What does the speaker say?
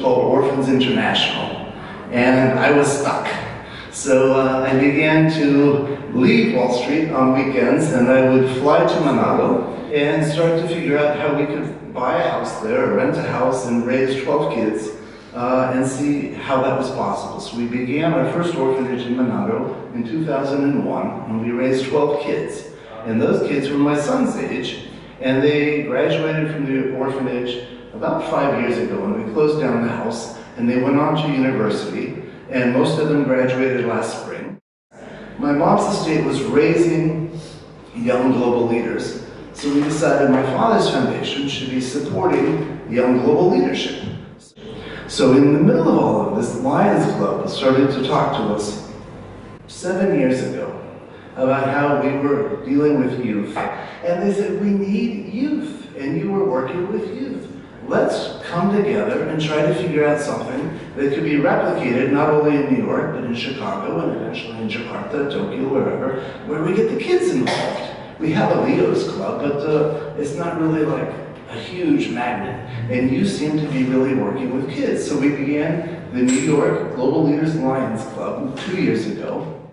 called Orphans International, and I was stuck. So uh, I began to leave Wall Street on weekends, and I would fly to Manado and start to figure out how we could buy a house there, rent a house, and raise 12 kids, uh, and see how that was possible. So we began our first orphanage in Manado in 2001, and we raised 12 kids. And those kids were my son's age, and they graduated from the orphanage about five years ago when we closed down the house, and they went on to university, and most of them graduated last spring. My mom's estate was raising young global leaders, so we decided my father's foundation should be supporting young global leadership. So in the middle of all of this, Lions Club started to talk to us seven years ago about how we were dealing with youth. And they said, we need youth, and you were working with youth. Let's come together and try to figure out something that could be replicated not only in New York, but in Chicago and eventually in Jakarta, Tokyo, wherever, where we get the kids involved. We have a Leo's Club, but uh, it's not really like a huge magnet. And you seem to be really working with kids. So we began the New York Global Leaders Lions Club two years ago.